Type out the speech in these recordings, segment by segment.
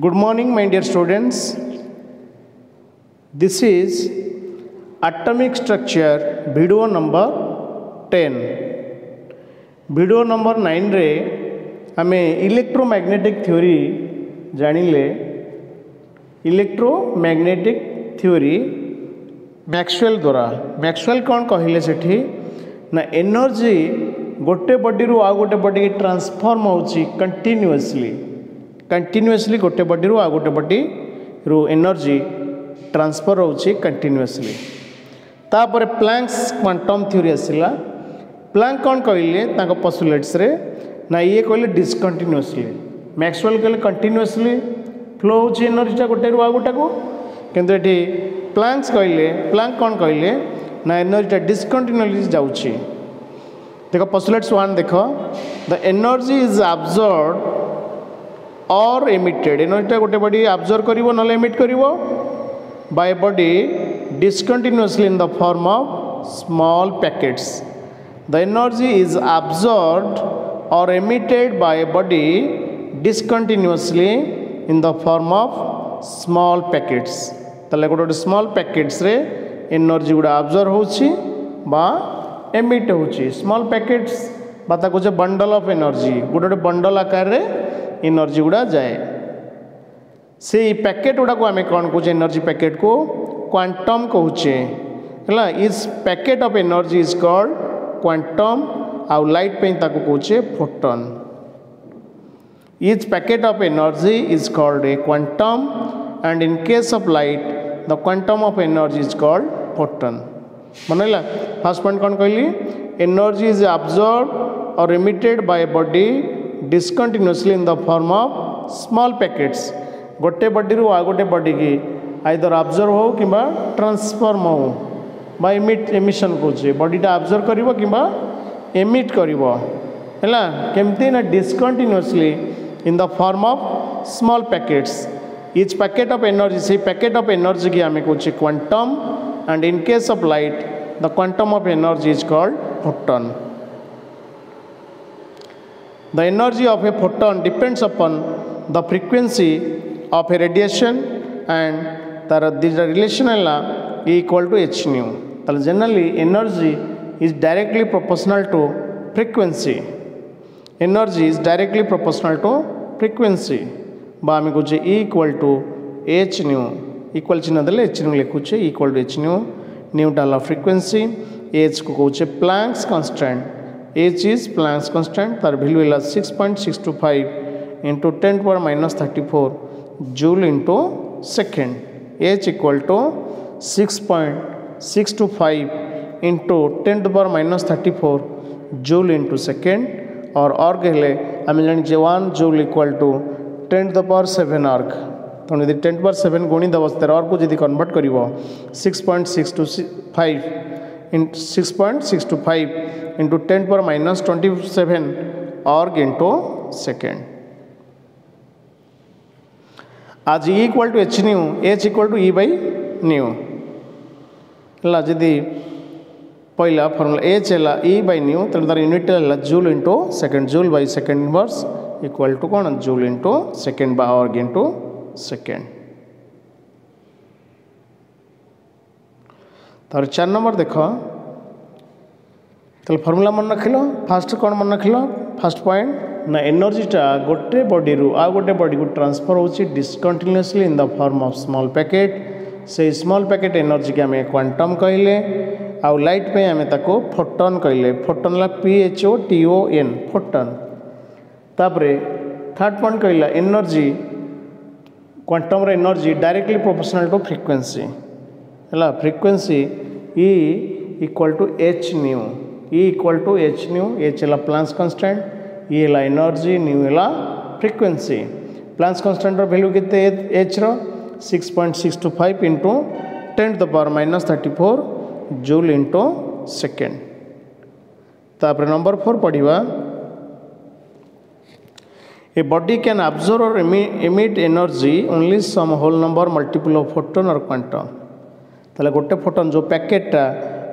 Good morning, my dear students. This is atomic structure video number 10. Video number ନାଇନରେ ଆମେ electromagnetic theory ଜାଣିଲେ electromagnetic theory Maxwell ଦ୍ୱାରା Maxwell କ'ଣ କହିଲେ ସେଠି ନା ଏନର୍ଜି ଗୋଟେ ବଡ଼ିରୁ ଆଉ ଗୋଟେ ବଡ଼ିକି ଟ୍ରାନ୍ସଫର୍ମ ହେଉଛି କଣ୍ଟିନ୍ୟୁଅସ୍ଲି କଣ୍ଟିନ୍ୟୁଅସ୍ଲି ଗୋଟେ ବଡ଼ିରୁ ଆଉ ଗୋଟେ ବଡ଼ିରୁ ଏନର୍ଜି ଟ୍ରାନ୍ସଫର୍ ହେଉଛି କଣ୍ଟିନ୍ୟୁଅସ୍ଲି ତାପରେ ପ୍ଲାଙ୍କ୍ସ କ୍ୱାଣ୍ଟମ୍ ଥିଓରି ଆସିଲା। ପ୍ଲାଙ୍କ କ'ଣ କହିଲେ? ତାଙ୍କ ପସୁଲେଟ୍ସରେ ନା ଇଏ କହିଲେ ଡିସକଣ୍ଟିନ୍ୟୁଅସ୍ଲି ମ୍ୟାକ୍ସୱେଲ୍ କହିଲେ କଣ୍ଟିନ୍ୟୁଅସ୍ଲି ଫ୍ଲୋ ହେଉଛି ଏନର୍ଜିଟା ଗୋଟେରୁ ଆଉ ଗୋଟାକୁ। କିନ୍ତୁ ଏଠି ପ୍ଲାଙ୍କ୍ସ କହିଲେ ପ୍ଲାଙ୍କ କ'ଣ କହିଲେ? ନା ଏନର୍ଜିଟା ଡିସକଣ୍ଟିନ୍ୟୁଅସ୍ଲି ଯାଉଛି। ଦେଖ ପସୁଲେଟ୍ସ ୱାନ୍ ଦେଖ। The energy is absorb or emitted ଏନର୍ଜିଟା ଗୋଟେ ବଡ଼ି ଆବଜର୍ଭ କରିବ ନହେଲେ ଏମିଟ୍ କରିବ by body discontinuously in the form of small packets The energy is absorbed or emitted by a body discontinuously in the form of small packets. ତାହେଲେ ଗୋଟେ ଗୋଟେ small ପ୍ୟାକେଟ୍ସରେ energy ଗୁଡ଼ା ଆବଜର୍ଭ ହେଉଛି ବା ଏମିଟ୍ ହେଉଛି ସ୍ମଲ୍ ପ୍ୟାକେଟ୍ସ ବା ତାକୁ କହୁଛେ ବଣ୍ଡଲ ଅଫ୍ ଏନର୍ଜି ଗୋଟେ ଗୋଟେ ବଣ୍ଡଲ ଆକାରରେ एनर्जी गुड़ा जाए। से पैकेट गुड़ाक आम कौन कहे एनर्जी पैकेट को? क्वांटम कहे है is packet of energy is called quantum आउ लाइट कहे photon is packet of energy is called a quantum and in case of light the quantum of energy is called photon मन है first point कौन कहली? Energy is absorb और emitted by body discontinuously in the form of small packets. ଗୋଟେ ବଡିରୁ ଆଉ ଗୋଟେ ବଡିକି either observe ହେଉ କିମ୍ବା ଟ୍ରାନ୍ସଫର୍ମ ହେଉ ବା ଏମିଟ୍ ଏମିସନ୍ କରୁଛି ବଡିଟା ଅବଜର୍ଭ କରିବ କିମ୍ବା ଏମିଟ୍ କରିବ ହେଲା କେମିତି ନା discontinuously in the form of small packets each packet of energy ସେଇ ପ୍ୟାକେଟ୍ ଅଫ୍ ଏନର୍ଜିକି ଆମେ କହୁଛେ quantum and in case of light the quantum of energy is called photon The energy of a photon depends upon the frequency of a radiation and ତାର ଦୁଇଟା relation ହେଲା E equal to h nu. ତାହେଲେ generally energy is directly proportional to frequency energy is directly proportional to frequency ବା ଆମେ କହୁଛେ E equal to H nu equal ଚିହ୍ନ ଦେଲେ H nu ଲେଖୁଛେ ଇକ୍ୱାଲ୍ ଟୁ ଏଚ୍ ନ୍ୟୁ ନ୍ୟୁଟା ହେଲା ଫ୍ରିକ୍ୱେନ୍ସି ଏଚ୍କୁ କହୁଛେ Planck's constant H H is Planck's constant. Their value will as 6.625 into 10 power minus 34 joule into second. H equal to 6.625 into 10 to power minus 34 joule into second. और अर्ग हेले आम जानी one joule equal to ten the power seven erg तेणु यदि ten power seven गुणित अवस्था अर्ग को यदि कन्वर्ट कर six point six two five in six point six two five into ten पर minus twenty seven erg into second आज E equal to H nu H equal to E by nu है जदि पहला formula H है इ by new तेणु तार unit है joule into second joule by second inverse equal to कौन जूल इंटू सेकेंड बा इंटू सेकेंड तार चार नंबर देख। ତାହେଲେ ଫର୍ମୁଲା ମନେ ରଖିଲ ଫାଷ୍ଟ କ'ଣ ମନେ ରଖିଲ ଫାଷ୍ଟ ପଏଣ୍ଟ ନା ଏନର୍ଜିଟା ଗୋଟେ ବଡ଼ିରୁ ଆଉ ଗୋଟେ ବଡ଼ିକୁ ଟ୍ରାନ୍ସଫର୍ ହେଉଛି discontinuously in the form of small packet ସେଇ ସ୍ମଲ୍ ପ୍ୟାକେଟ୍ ଏନର୍ଜିକି ଆମେ କ୍ୱାଣ୍ଟମ୍ କହିଲେ ଆଉ ଲାଇଟ୍ ପାଇଁ ଆମେ ତାକୁ ଫୋଟନ୍ କହିଲେ ଫୋଟନ୍ ହେଲା P H O T O N photon ତାପରେ ଥାର୍ଡ଼ ପଏଣ୍ଟ କହିଲା energy କ୍ୱାଣ୍ଟମ୍ର energy directly proportional to frequency ହେଲା frequency E equal to H nu E equal to H nu, H ila Planck's constant, E ila energy, nu ila frequency. Planck's constant ra value kitte H ra 6.625 into 10 to the power minus 34 joule into second. Tapra number 4 padhiwa. A body can absorb or emit energy only some whole number multiple of photon or quantum. Tala gotte photon jo packet ta,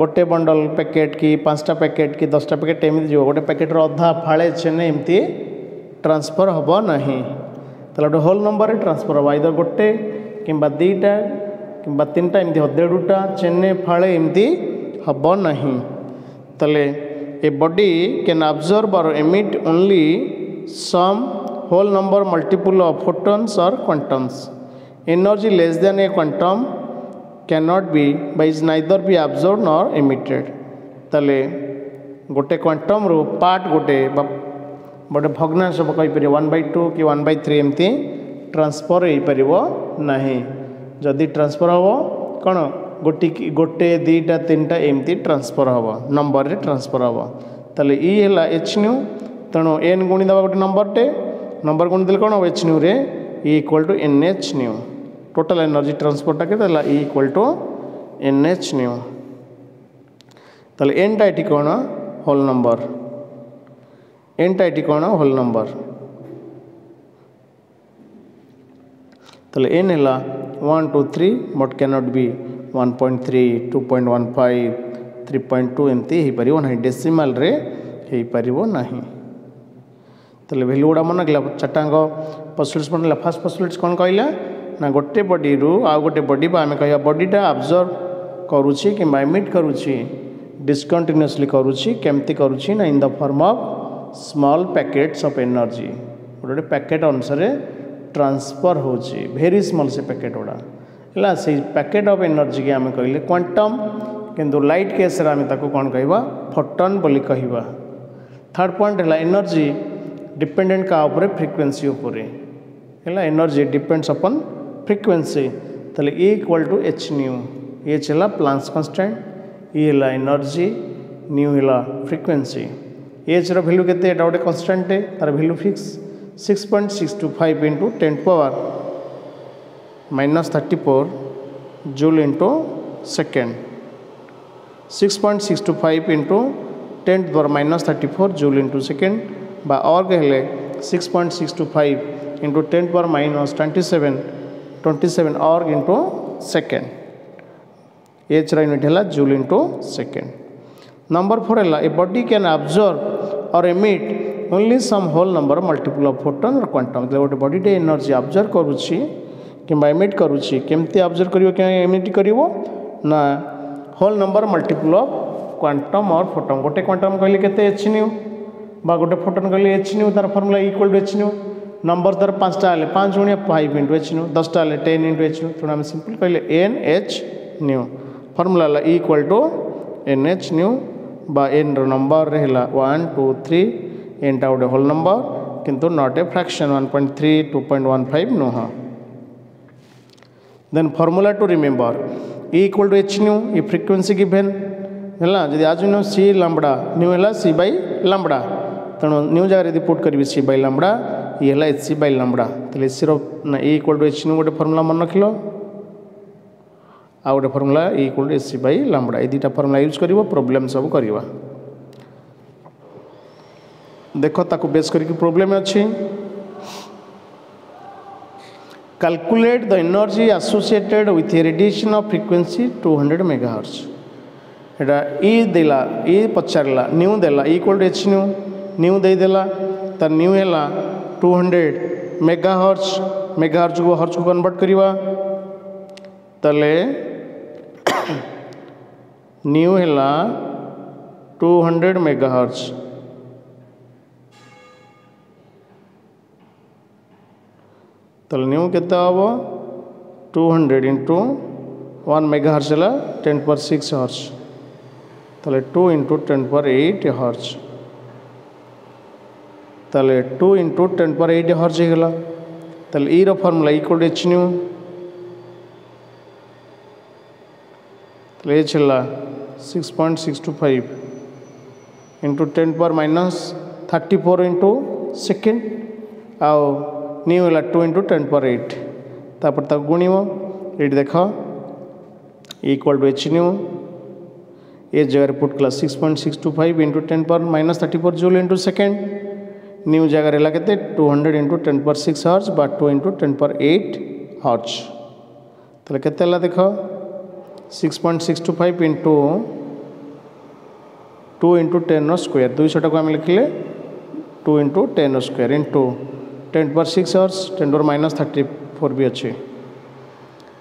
ଗୋଟେ bundle packet କି ପାଞ୍ଚଟା packet କି ଦଶଟା packet ଏମିତି ଯିବ ଗୋଟେ ପ୍ୟାକେଟ୍ର ଅଧା ଫାଳେ ଚେନେ ଏମିତି ଟ୍ରାନ୍ସଫର୍ ହେବ ନାହିଁ ତାହେଲେ ଗୋଟେ ହୋଲ୍ ନମ୍ବରରେ ଟ୍ରାନ୍ସଫର୍ ହେବ ଆଇଦର ଗୋଟେ କିମ୍ବା ଦୁଇଟା କିମ୍ବା ତିନିଟା ଏମିତି ଦେଢ଼ଟା ଚେନେ ଫାଳେ ଏମିତି ହେବ ନାହିଁ ତାହେଲେ a body can absorb or emit only some whole number multiple of photons or quantums energy less than a quantum cannot be ବା is neither be absorb nor emitted ତାହେଲେ ଗୋଟେ କ୍ୱାଣ୍ଟମ୍ରୁ ପାର୍ଟ ଗୋଟେ ବା ଗୋଟେ ଭଗ୍ନାଂଶ କହିପାରିବ ୱାନ୍ ବାଇ ଟୁ କି ୱାନ୍ ବାଇ ଥ୍ରୀ ଏମିତି ଟ୍ରାନ୍ସଫର୍ ହୋଇପାରିବ ନାହିଁ। ଯଦି ଟ୍ରାନ୍ସଫର୍ ହେବ କ'ଣ? ଗୋଟି ଗୋଟେ ଦୁଇଟା ତିନିଟା ଏମିତି ଟ୍ରାନ୍ସଫର୍ ହେବ ନମ୍ବରରେ ଟ୍ରାନ୍ସଫର୍ ହେବ। ତାହେଲେ ଇ ହେଲା ଏଚ୍ ନ୍ୟୁ ତେଣୁ ଏନ୍ ଗୁଣିଦେବା ଗୋଟେ ନମ୍ବରଟେ ନମ୍ବର ଗୁଣିଦେଲେ କ'ଣ? ହେବ H ନ୍ୟୁରେ E equal to N H nu total energy ଟ୍ରାନ୍ସଫର୍ଟା କେତେ ହେଲା E equal to N H nu ତାହେଲେ ଏନ୍ଟା ଏଠି କ'ଣ ହୋଲ୍ ନମ୍ବର ଏନ୍ଟା ଏଠି କ'ଣ ହୋଲ୍ ନମ୍ବର ତାହେଲେ ଏନ୍ ହେଲା one two three but can't be one point three two point one five three point two ଏମିତି ହେଇପାରିବ ନାହିଁ ଡେସିମାଲ୍ରେ ହେଇପାରିବ ନାହିଁ ତାହେଲେ ଭ୍ୟାଲୁ ଗୁଡ଼ା ମନେ ରଖିଲା ଚାରିଟାଙ୍କ ପସଲିଟ୍ସ ମନେ ଫାର୍ଷ୍ଟ ପସଲିଟ୍ସ କ'ଣ କହିଲା ନା ଗୋଟେ ବଡ଼ିରୁ ଆଉ ଗୋଟେ ବଡ଼ି ବା ଆମେ କହିବା ବଡ଼ିଟା ଆବଜର୍ଭ କରୁଛି କିମ୍ବା ଏମିଟ୍ କରୁଛି ଡିସକଣ୍ଟିନ୍ୟୁଅସଲି କରୁଛି କେମିତି କରୁଛି ନା in the form of small packets of energy ଗୋଟେ ଗୋଟେ ପ୍ୟାକେଟ୍ ଅନୁସାରେ ଟ୍ରାନ୍ସଫର୍ ହେଉଛି ଭେରି ସ୍ମଲ୍ ସେ ପ୍ୟାକେଟ୍ ଗୁଡ଼ା। ହେଲା ସେଇ ପ୍ୟାକେଟ୍ ଅଫ୍ ଏନର୍ଜିକି ଆମେ କହିଲେ କ୍ୱାଣ୍ଟମ୍ କିନ୍ତୁ ଲାଇଟ୍ କେସ୍ରେ ଆମେ ତାକୁ କ'ଣ କହିବା? ଫଟନ୍ ବୋଲି କହିବା। ଥାର୍ଡ଼ ପଏଣ୍ଟ ହେଲା ଏନର୍ଜି ଡିପେଣ୍ଡେଣ୍ଟ କାହା ଉପରେ? ଫ୍ରିକ୍ୱେନ୍ସି ଉପରେ। ହେଲା ଏନର୍ଜି ଡିପେଣ୍ଡସ୍ ଅପନ୍ ফ্রিকুয়েন্সি তাহলে E equal to H nu H হলা প্লান্স কনস্টাট ই হলা এনর্জি নিউ হলা ফ্রিকুয়েন্সি এচ্র ভ্যালু কেতে? এটা গোটে কনস্টাটে তার value fix six point six two five into ten power minus thirty four joule into second six point six two five into ten power minus thirty four joule into second বা erg হলে six point six two five into ten power minus twenty seven 27 org into second. Hra unit hela joule into second. Number 4 hela a body can absorb or emit only some whole number multiple of photon or quantum. मतलब गोटे बडीटे energy observe करुଛି କିମ୍ବା emit କରୁଛି କେମିତି observe କରିବ କେମିତି ଏମିତି କରିବ ନା whole number multiple of quantum or photon ଗୋଟେ କ୍ୱାଣ୍ଟମ୍ କହିଲେ କେତେ ଏଚ୍ ନ୍ୟୁ বা ଗୋଟେ ଫୋଟନ୍ କହିଲେ ଏଚ୍ ନ୍ୟୁ ତା'ର formula equal to H nu number तर पाँचटा आए पाँच गुणिया फाइव इंटु एच न्यू, दसटा आए टेन इंटु एच न्यू तेनाली आम simple N H nu. Formula है equal to N H nu, बा एन रंबर रहा वन टू थ्री एनटा गोटे होल नंबर किंतु not a fraction one point three two point one five now the formula to remember equal to H nu E frequency given है आज new सी लंबड़ा, new है सी by लंबड़ा तेणु new जगह put करी सी by लंबड़ा ଇଏ ହେଲା ଏଚ୍ ସି ବାଇ ଲାମ୍ବଡ଼ା ତାହେଲେ ଏଚ୍ସିର ନା E equal to H C ଗୋଟେ ଫର୍ମୁଲା ମନେ ରଖିଲ ଆଉ ଗୋଟେ formula E equal to H C by lambda ଏଇ ଦୁଇଟା ଫର୍ମୁଲା ୟୁଜ୍ କରିବ ପ୍ରୋବ୍ଲେମ୍ ସବୁ କରିବା ଦେଖ ତାକୁ ବେସ୍ କରିକି ପ୍ରୋବ୍ଲେମ୍ ଅଛି calculate the energy associated with a radiation of frequency 200 megahertz এটা ই দেলা ই পচারলা nu দেলা equal to H nu nu দেইদেলা তার নিউ হেলা two hundred mega hertz mega hertz को हर्च को कनवर्ट करवा। तले न्यू है टू हंड्रेड मेगा हर्च तेल न्यू के two hundred into one megahertz है टेन पर सिक्स हर्च तले टू इंटू टेन पर एट हर्च তাহলে two into ten power eight hertz হয়ে গেল তাহলে ইর formula equal to h nu তাহলে এইচ হল six point six two five into ten power minus thirty four into second আউ নিউ হল two into ten power eight তারপর তাকে গুণব এইটি দেখ ইকুয়াল টু এইচ নিউ ए जगह पुट कला six point six two five into ten power minus thirty four joule into second nu জায়গা এলাকাতে two hundred into ten পর সিক্স হর্চ বা two into ten পর এইট হর্চ তাহলে কেতে হল দেখ? Six point six two five into two into ten square দুইশটাকে আমি লিখলে two into ten square into ten পর সিক্স হর্চ টেন পর মাইনস থার্টি ফোর বি অছে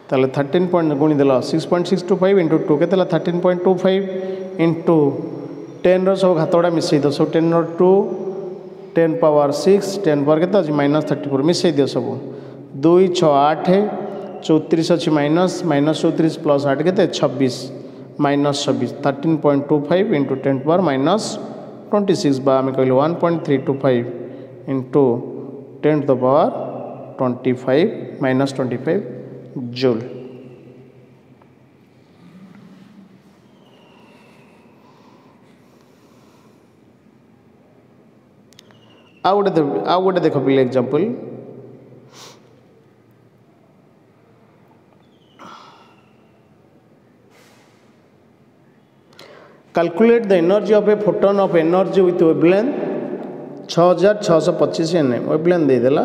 তাহলে thirteen point গুণিদেল six point six two five into two কেতে হল thirteen point two five into টেন্র সব ঘাতগুড়া মিশাই দেব সব টেন্র two two ten power six ten power କେତେ ଅଛି? ମାଇନସ୍ ଥାର୍ଟି ଫୋର୍ ମିଶାଇ ଦିଅ ସବୁ। ଦୁଇ ଛଅ ଆଠ ଚଉତିରିଶ ଅଛି ମାଇନସ୍ ମାଇନସ୍ ଚଉତିରିଶ ପ୍ଲସ୍ ଆଠ କେତେ? ଛବିଶ। ମାଇନସ୍ ଛବିଶ thirteen point two five into ten power minus twenty six ବା ଆମେ କହିଲେ one point three two five into ten the power twenty five minus ଆଉ ଗୋଟେ ଆଉ ଗୋଟେ ଦେଖ ପିଲେ example calculate the energy of a photon of energy with wavelength ଛଅ ହଜାର ଛଅଶହ ପଚିଶ ଏନ୍ ଏମ୍ ୱେବଲେନ୍ଥ ଦେଇଦେଲା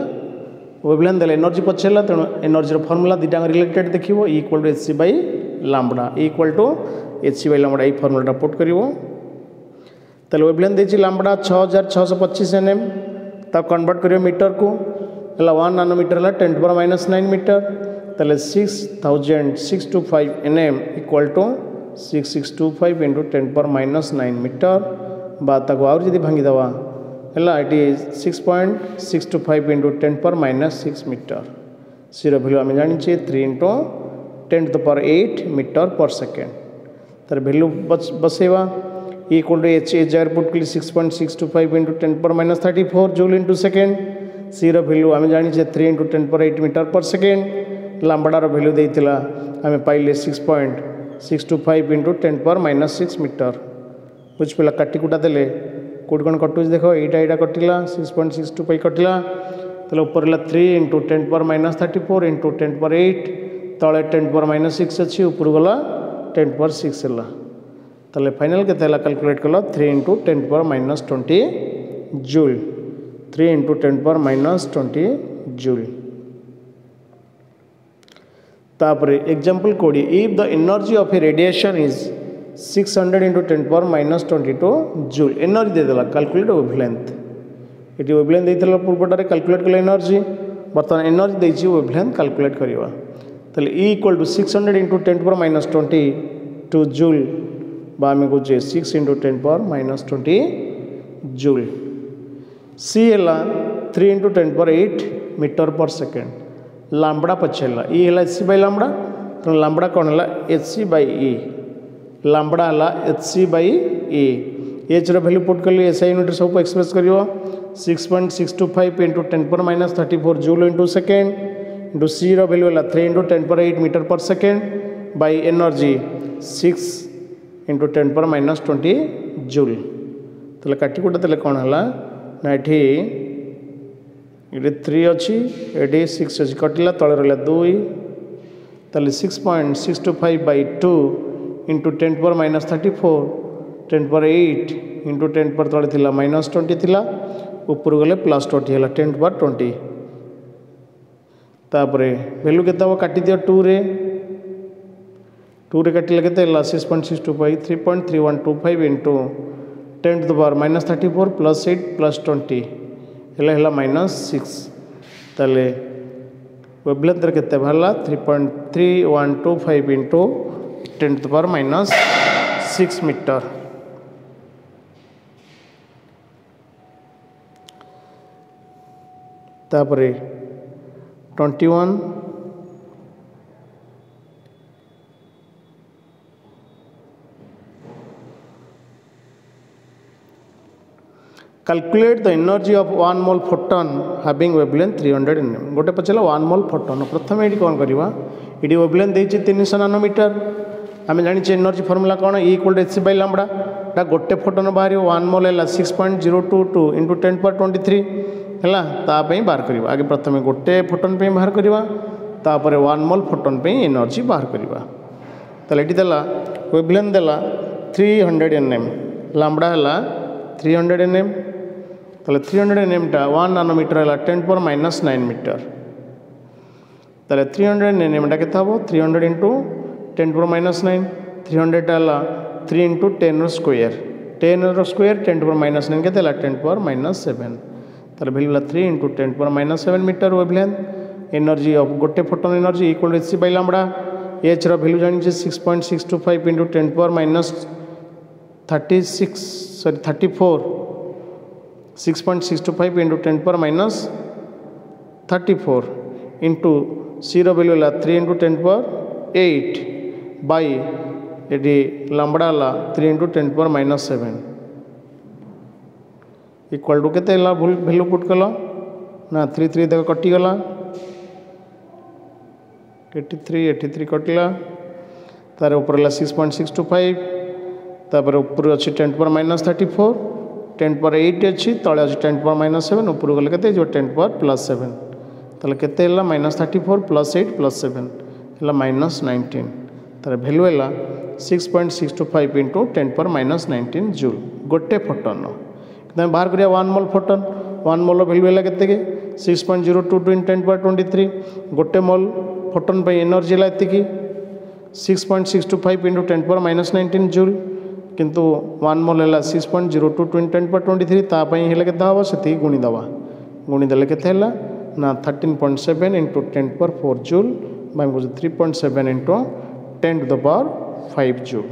ୱେବଲେନ୍ଥ ଦେଲେ ଏନର୍ଜି ପଚାରିଲା ତେଣୁ ଏନର୍ଜିର ଫର୍ମୁଲା ଦୁଇଟାଙ୍କ ରିଲେଟେଡ୍ ଦେଖିବ equal to h c by lambda equal to h c by lambda ଏଇ ଫର୍ମୁଲାଟା ପୁଟ୍ କରିବ ତାହେଲେ ୱେବଲେନ୍ଥ ଦେଇଛି ଲାମ୍ବଡ଼ା ଛଅ ହଜାର ଛଅଶହ ପଚିଶ ଏନ୍ ଏମ୍ ତାକୁ କନଭର୍ଟ କରିବ ମିଟରକୁ ହେଲା ୱାନ୍ ନାନୋମିଟର ହେଲା ten to power minus nine metre ତାହେଲେ six thousand six two five n m equal to six six two five into ten power minus nine metre ବା ତାକୁ ଆହୁରି ଯଦି ଭାଙ୍ଗିଦେବା ହେଲା ଏଠି six point six two five into ten power minus six metre ସିର value ଆମେ ଜାଣିଛେ three into ten to the power eight metre per second ତାର ଭ୍ୟାଲୁ ବସେଇବା equal to h h jar put kili 6.625 into 10 power minus 34 joule into second c ର value ଆମେ ଜାଣିଛେ 3 into 10 power 8 metre per second ଲାମ୍ବଡ଼ାର value ଦେଇଥିଲା ଆମେ ପାଇଲେ 6.625 into 10 power minus 6 metre ବୁଝିପାରିଲା କାଟି କୁଟା ଦେଲେ କେଉଁଠି କ'ଣ କଟୁଛି ଦେଖ ଏଇଟା ଏଇଟା କଟିଲା 6.625 କଟିଲା ତାହେଲେ ଉପରେ ହେଲା 3 into 10 power minus 34 into 10 power 8 ତଳେ 10 power minus 6 ଅଛି ଉପରକୁ ଗଲା 10 power 6 ହେଲା তাহলে ফাইনাল কেতে হল calculate call three into ten power minus twenty joule three into ten power minus twenty joule তাপরে example কোড়ি if the energy of a radiation is six hundred into ten power minus twenty two joule energy দিয়েদেলা calculate ওভলেন্থ এটি ওভলেন্থ দিয়ে পূর্বটার calculate কলে energy বর্তমান energy দিয়েছি ওভলেন্থ calculate করা তাহলে E equal to six hundred into ten power minus twenty two joule बामिक six into ten power minus twenty joule C L three into ten power eight metre per second lambda पचेल E L H C by lambda तो lambda कौन H C by E lambda La H C by E H value put कर लिए सही unit सब express कर six point six two five into ten per minus thirty four joule into second into c value है three into ten per eight metre per second by energy six into ten power minus twenty joule तो काटिकुटा देले कौन है ना ये three अच्छी ये six अच्छी कटिला तले रहा दुई ताले six point six two five by two into ten power minus thirty four ten power eight into ten power तले थी माइनस ट्वेंटी थी ऊपर गले प्लस ट्वेंटी है टेन पर ट्वेंटी तापर भैल्यू के काटी दियो टू रे टू काटिले के six point six two five three point three one two five into ten to the power minus thirty four plus eight plus twenty है माइनस सिक्स ताले वेबलेंथ के three point three one two five into ten to the power minus six metre तापर twenty calculate the energy of 1 mole photon having wavelength 300 nm गोटे पचला 1 mole photon प्रथम एटी कोन करबा एटी wavelength देछि 300 नानोमीटर आमे जानि एनर्जी फार्मूला कोन E equal to h by lambda ता गोटे फोटोन बाहर 1 mole हैला 6.022 into 10 power 23 हैला ता पई बाहर करबा आगे प्रथम गोटे फोटोन बाहर करबा तापर 1 mole photon पई एनर्जी बाहर करबा ताले एटी देला wavelength देला 300 nm lambda हैला 300 nm তাহলে থ্রি হান্ড্রেড এন এমটা ওয়ান নানোমিটার হল ten per minus nine metre তাহলে থ্রি হান্ড্রেড এন এমটা কেতে হব three hundred into ten per minus nine three হান্ড্রেডটা হল থ্রি ইন্টু টেন্র square টেন্র square ten per minus nine কেতে হল টেন পর মাইনাস সেভেন তাহলে ভ্যালু হল three into ten per minus seven metre wavelength energy of गोटे photon energy equal to c by lambda h value जानी six point six two five into ten power minus thirty six sorry thirty four 6.625 into 10 power minus 34 into 0 value la 3 into 10 power 8 by এটি লাম্বড়া লা 3 into 10 power minus 7 equal to केते ला भूल value put कला ना 3 3 देख कटि गला 83 83 कटला तार ऊपर ला 6.625 तापर ऊपर अछि 10 power minus 34 ten power eight ଅଛି ତଳେ ଅଛି ଟେନ୍ ପାୱାର ମାଇନସ୍ ସେଭେନ୍ ଉପରକୁ ଗଲେ କେତେ ହେଇଯିବ ଟେନ୍ ପାୱାର ପ୍ଲସ୍ ସେଭେନ୍ ତାହେଲେ କେତେ ହେଲା minus thirty four plus eight plus seven ହେଲା ମାଇନସ୍ ନାଇଣ୍ଟିନ୍ ତା'ର ଭ୍ୟାଲ୍ୟୁ ହେଲା six point six two five into ten power minus nineteen joule ଗୋଟେ ଫଟୋନ୍ର କିନ୍ତୁ ଆମେ ବାହାର କରିବା ୱାନ୍ ମୋଲ୍ ଫଟୋନ୍ ୱାନ୍ ମୋଲ୍ର ଭ୍ୟାଲ୍ୟୁ ହେଲା କେତେ six point zero two two in ten power twenty three ଗୋଟେ ମୋଲ୍ ଫଟୋନ୍ ପାଇଁ ଏନର୍ଜି ହେଲା ଏତିକି six point six two five into ten power minus nineteen joule କିନ୍ତୁ ୱାନ୍ ମୋଲ୍ ହେଲା six point zero two two in ten power twenty three ତା ପାଇଁ ହେଲେ କେତେ ହେବ ସେତିକି ଗୁଣିଦେବା ଗୁଣିଦେଲେ କେତେ ହେଲା ନା thirteen point seven into ten power four joule ବା ଆମେ କହୁଛୁ three point seven into ten to the power five joule